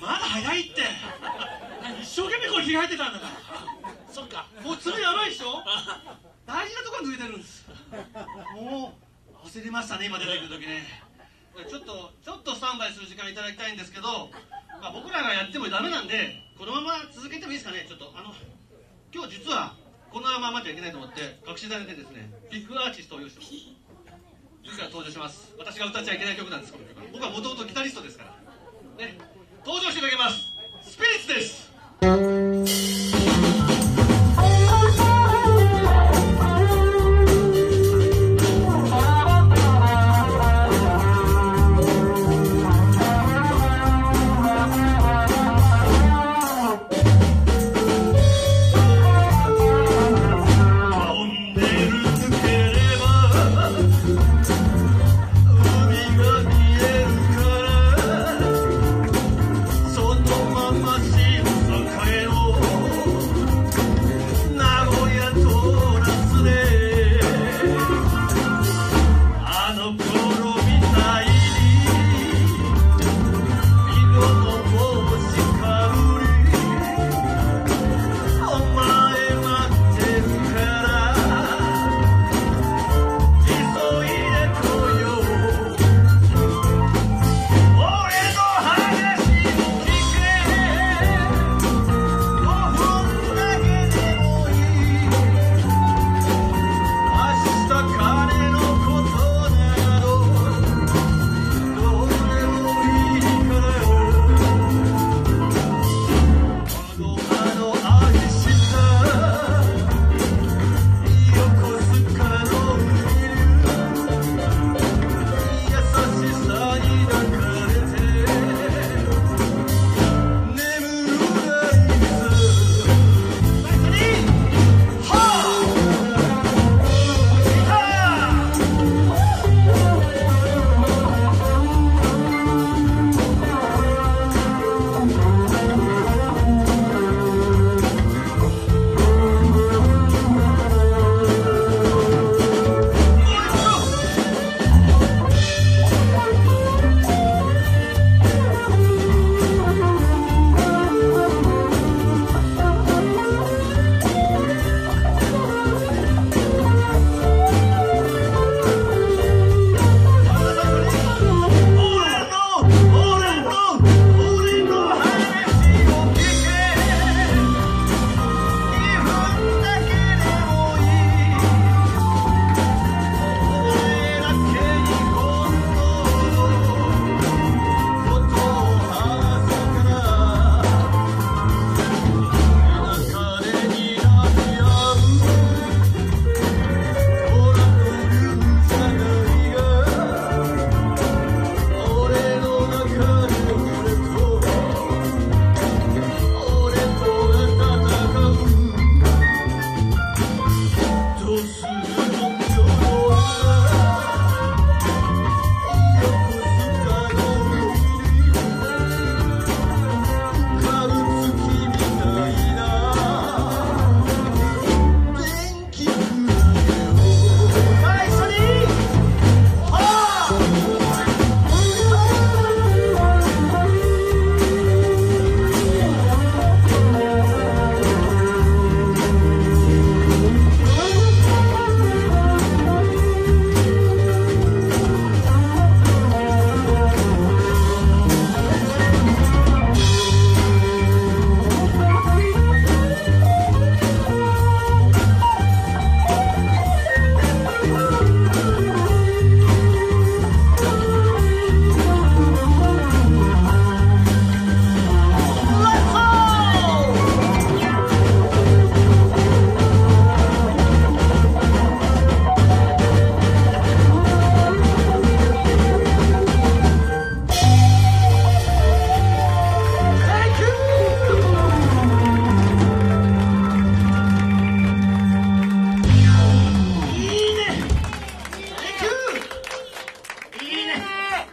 まだ早いって。一生懸命これ開いてたんだから。そっか。もう爪やばいでしょ？大事なところ抜いてるんです。もう焦りましたね今出てくる時ね。ちょっとちょっとスタンバイする時間いただきたいんですけど、まあ、僕らがやってもダメなんでこのまま続けてもいいですかね？ちょっとあの今日実はこのまま待っちゃいけないと思って学習台でですねビッグアーティストを用意してます。いつ登場します。私が歌っちゃいけない曲なんですこの曲僕はもともとギタリストですから。登場していただきます。スピリッツです。